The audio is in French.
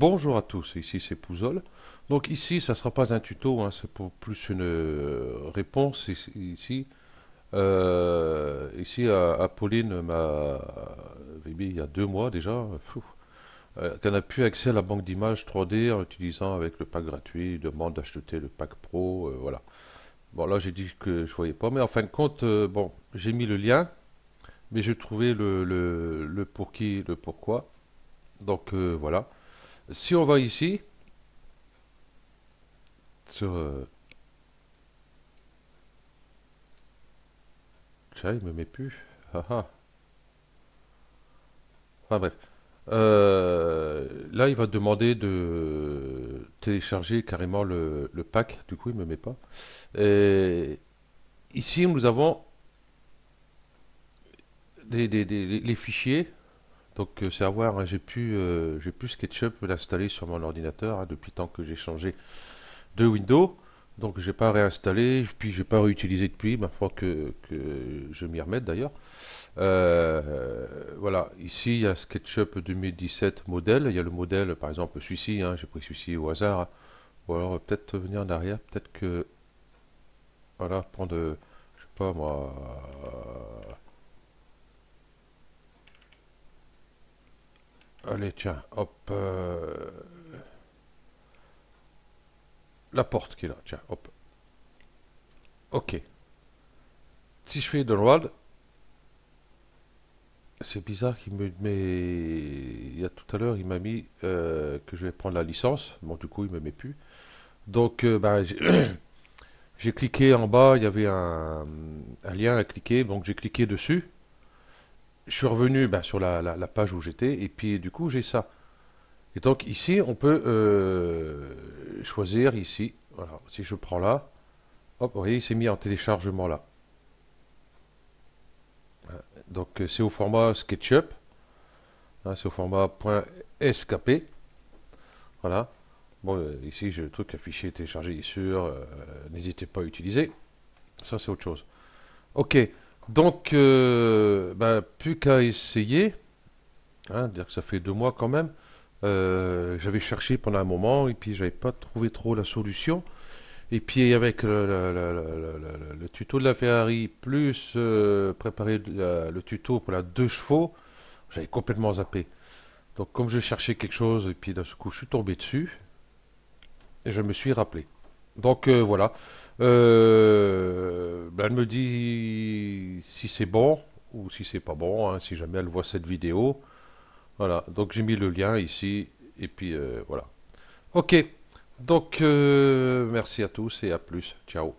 Bonjour à tous, ici c'est Pouzol. Donc ici, ça ne sera pas un tuto, hein, c'est pour plus une euh, réponse ici. Euh, ici, Apolline m'a mis il y a deux mois déjà, euh, qu'elle n'a plus accès à la banque d'images 3D en utilisant avec le pack gratuit, demande d'acheter le pack pro, voilà. Bon là j'ai dit que je voyais pas, mais en fin de compte, bon, j'ai mis le lien, mais j'ai trouvé le, le pour qui, le pourquoi. Donc voilà. Si on va ici, sur... Euh, il me met plus. Ah, ah. Enfin bref. Euh, là, il va demander de télécharger carrément le, pack. Du coup, il me met pas. Ici, nous avons des, les fichiers. Donc, euh, c'est à voir. Hein. j'ai pu, j'ai pu SketchUp l'installer sur mon ordinateur hein, depuis tant que j'ai changé de Windows. Donc j'ai pas réinstallé, puis j'ai pas réutilisé depuis, ma foi que, que je m'y remette d'ailleurs. Euh, voilà, ici il y a SketchUp 2017 modèle, il y a le modèle par exemple celui-ci, hein, j'ai pris celui-ci au hasard, ou alors peut-être venir en arrière, peut-être que voilà, prendre, je sais pas moi, allez tiens, hop, euh, la porte qui est là. Tiens, hop. Ok. Si je fais download, c'est bizarre qu'il me met. Il y a tout à l'heure, il m'a mis euh, que je vais prendre la licence. Bon, du coup, il me met plus. Donc, euh, bah, j'ai cliqué en bas, il y avait un, lien à cliquer. Donc, j'ai cliqué dessus. Je suis revenu bah, sur la, page où j'étais. Et puis, du coup, j'ai ça. Et donc, ici, on peut euh, choisir ici. Voilà, si je prends là, hop, vous voyez, il s'est mis en téléchargement là. Donc euh, c'est au format SketchUp. Hein, c'est au format .skp. Voilà. Bon, euh, ici j'ai le truc affiché téléchargé. Euh, n'hésitez pas à utiliser. Ça c'est autre chose. Ok. Donc, ben, plus qu'à essayer. Hein, dire que ça fait deux mois quand même. Euh, j'avais cherché pendant un moment et puis j'avais pas trouvé trop la solution. Et puis avec le, tuto de la Ferrari plus euh, préparer le tuto pour la deux chevaux, j'avais complètement zappé. Donc comme je cherchais quelque chose et puis d'un coup je suis tombé dessus et je me suis rappelé. Donc euh. Ben, elle me dit si c'est bon ou si c'est pas bon, hein, si jamais elle voit cette vidéo. Voilà, donc j'ai mis le lien ici, et puis euh, voilà. Ok, donc euh, merci à tous et à plus. Ciao.